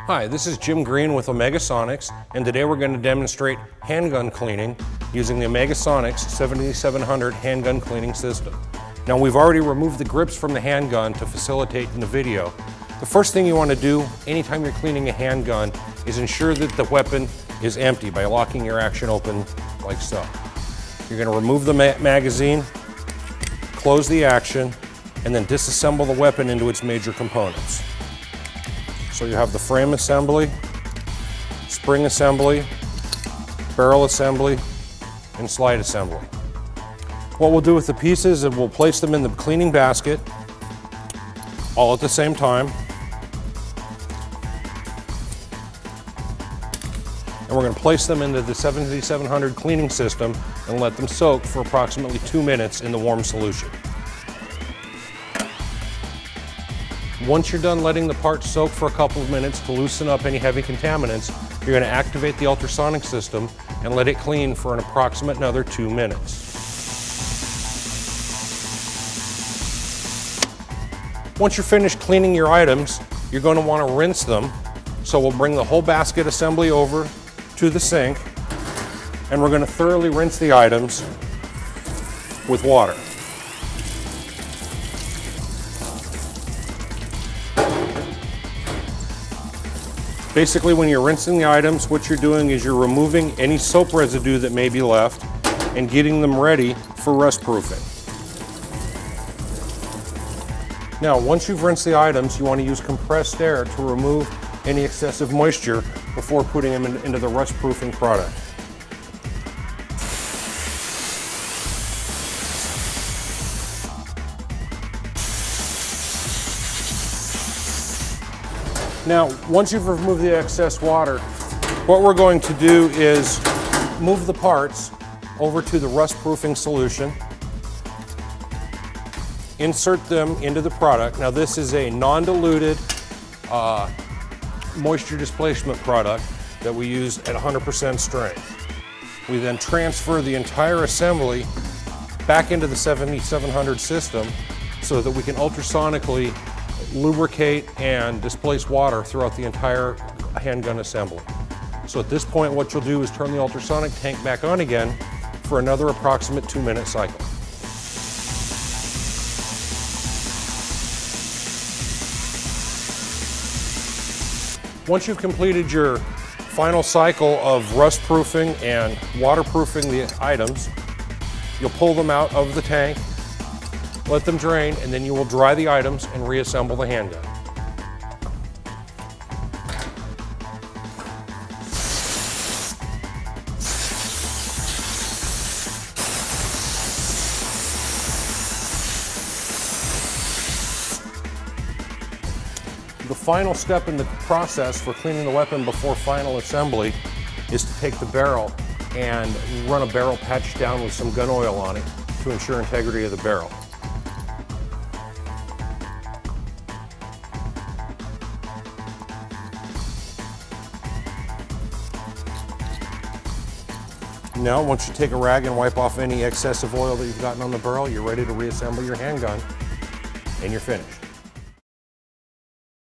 Hi, this is Jim Green with Omegasonics, and today we're going to demonstrate handgun cleaning using the Omegasonics 7700 handgun cleaning system. Now we've already removed the grips from the handgun to facilitate in the video. The first thing you want to do anytime you're cleaning a handgun is ensure that the weapon is empty by locking your action open like so. You're going to remove the ma magazine, close the action, and then disassemble the weapon into its major components. So you have the frame assembly, spring assembly, barrel assembly, and slide assembly. What we'll do with the pieces is we'll place them in the cleaning basket all at the same time. And we're going to place them into the 7700 cleaning system and let them soak for approximately two minutes in the warm solution. Once you're done letting the parts soak for a couple of minutes to loosen up any heavy contaminants, you're going to activate the ultrasonic system and let it clean for an approximate another two minutes. Once you're finished cleaning your items, you're going to want to rinse them. So we'll bring the whole basket assembly over to the sink and we're going to thoroughly rinse the items with water. Basically, when you're rinsing the items, what you're doing is you're removing any soap residue that may be left and getting them ready for rust proofing. Now, once you've rinsed the items, you want to use compressed air to remove any excessive moisture before putting them in, into the rust proofing product. Now, once you've removed the excess water, what we're going to do is move the parts over to the rust proofing solution, insert them into the product. Now this is a non-diluted uh, moisture displacement product that we use at 100% strength. We then transfer the entire assembly back into the 7700 system so that we can ultrasonically lubricate and displace water throughout the entire handgun assembly. So at this point what you'll do is turn the ultrasonic tank back on again for another approximate two minute cycle. Once you've completed your final cycle of rust proofing and waterproofing the items, you'll pull them out of the tank let them drain, and then you will dry the items and reassemble the handgun. The final step in the process for cleaning the weapon before final assembly is to take the barrel and run a barrel patch down with some gun oil on it to ensure integrity of the barrel. Now, once you take a rag and wipe off any excessive oil that you've gotten on the barrel, you're ready to reassemble your handgun and you're finished.